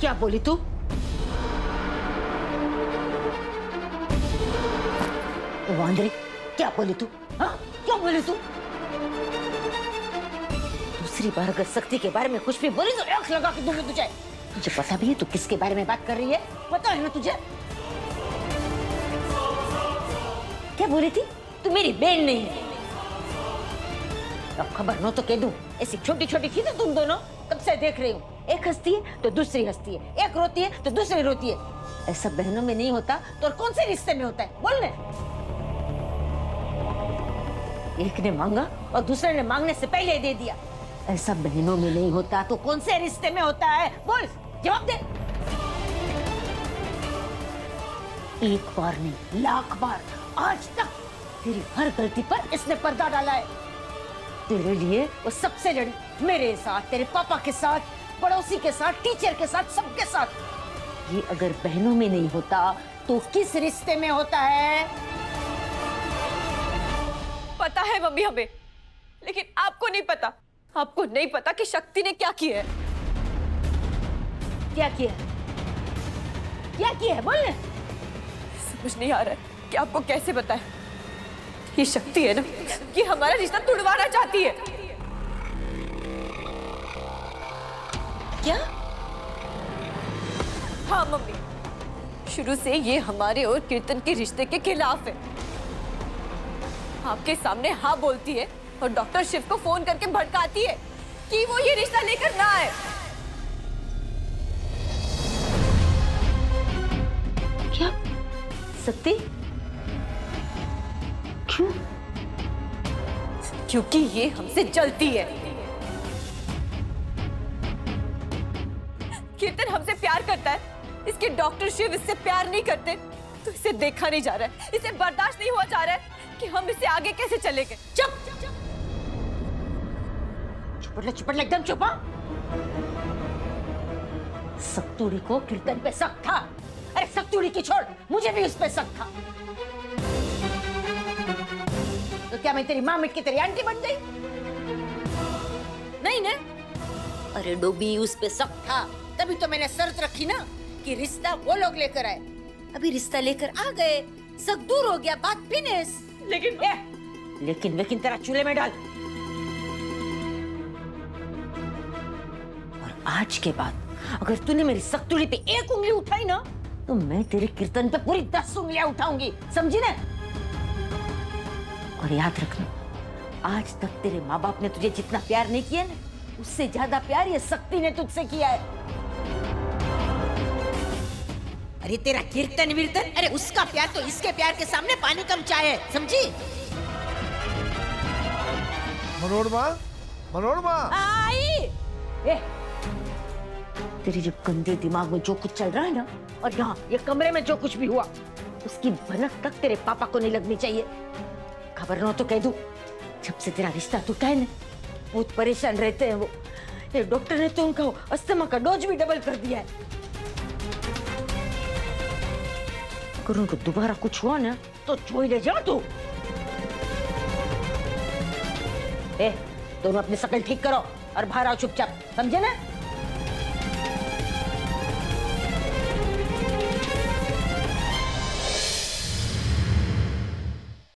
क्या बोली तू? वांदरे क्या बोली तू? हाँ क्या बोली तू? दूसरी बार अगर शक्ति के बारे में कुछ भी बोली तो आँख लगा के दूँगी तुझे। तुझे पता भी है तू किसके बारे में बात कर रही है? पता है ना तुझे? क्या बोली थी? तू मेरी बहन नहीं है। अब खबर न तो कह दूँ, ऐसी छोटी छोटी चीज़ें तुम दोनों कब से देख रही हूँ? एक हंसती है तो दूसरी हंसती है। एक रोती है तो दूसरी रोती है। ऐसा बहनों में नहीं होता तो और कौन से रिश्ते में होता है? बोलने एक ने मांगा और दूसरे ने मांगने से पहले दे दिया। ऐसा बहनों में नहीं होता तो कौन से रिश्ते में होता है? बोल, जवाब दे। एक बार नहीं, लाख बार, आज तक तेरी हर गलती पर इसने पर्दा डाला है। तेरे लिए वो सबसे लड़ी, मेरे साथ, तेरे पापा के साथ पड़ोसी के साथ टीचर के साथ सबके साथ। ये अगर बहनों में नहीं होता तो किस रिश्ते में होता है? पता है मम्मी हमें लेकिन आपको नहीं पता। आपको नहीं पता कि शक्ति ने क्या किया है। क्या किया? है? क्या किया है? बोलने समझ नहीं आ रहा है कि आपको कैसे बताएँ ये शक्ति है ना कि हमारा रिश्ता तुड़वाना चाहती है। क्या? हाँ मम्मी। शुरू से ये हमारे और कीर्तन के रिश्ते के खिलाफ है। आपके सामने हाँ बोलती है और डॉक्टर शिव को फ़ोन करके भड़काती है कि वो ये रिश्ता लेकर ना आए। क्या? सत्ती क्यों? क्योंकि ये हमसे जलती है। कीर्तन हमसे प्यार करता है। इसके डॉक्टर शिव इससे प्यार नहीं करते। तो इसे देखा नहीं जा रहा है। इसे बर्दाश्त नहीं हुआ जा रहा है कि हम इसे आगे कैसे चलेंगे। चुप चुप चुप। एकदम चुप हाँ? सत्तूरी को कीर्तन पे शक था। अरे सत्तूरी की छोड़, मुझे भी उस पे शक था। तो क्या मैं तेरी माँ मिट के तेरी आंटी बन गई? नहीं ना अरे डोबी उस पे शक था। तभी तो मैंने शर्त रखी ना कि रिश्ता वो लोग लेकर आए। अभी रिश्ता लेकर आ गए शक दूर हो गया बात फिनिश। लेकिन ए, लेकिन लेकिन तेरा चूल्हे में डाल। और आज के बाद अगर तूने मेरी सख्तुली पे एक उंगली उठाई ना तो मैं तेरे कीर्तन पे पूरी दस उंगलियाँ उठाऊँगी। समझी ना? और याद रखना आज तक तेरे माँ बाप ने तुझे जितना प्यार नहीं किया ना उससे ज़्यादा प्यार ये शक्ति ने तुझसे किया है। अरे तेरा कीर्तन वीर्तन? अरे उसका प्यार तो इसके प्यार के सामने पानी कम चाय है समझी? मनोरमा मनोरमा आई। ए, तेरे जो गंदे दिमाग में जो कुछ चल रहा है ना और यहाँ ये कमरे में जो कुछ भी हुआ उसकी भनक तक तेरे पापा को नहीं लगनी चाहिए। खबर ना तो कह दू जब से तेरा रिश्ता टूटा है ना बहुत परेशान रहते हैं वो। डॉक्टर ने तो उनका अस्थमा का डोज भी डबल कर दिया है। अगर उनको दोबारा कुछ हुआ ना तो चोई ले जाओ तू ए दोनों अपनी शकल ठीक करो और बाहर आओ चुपचाप समझे ना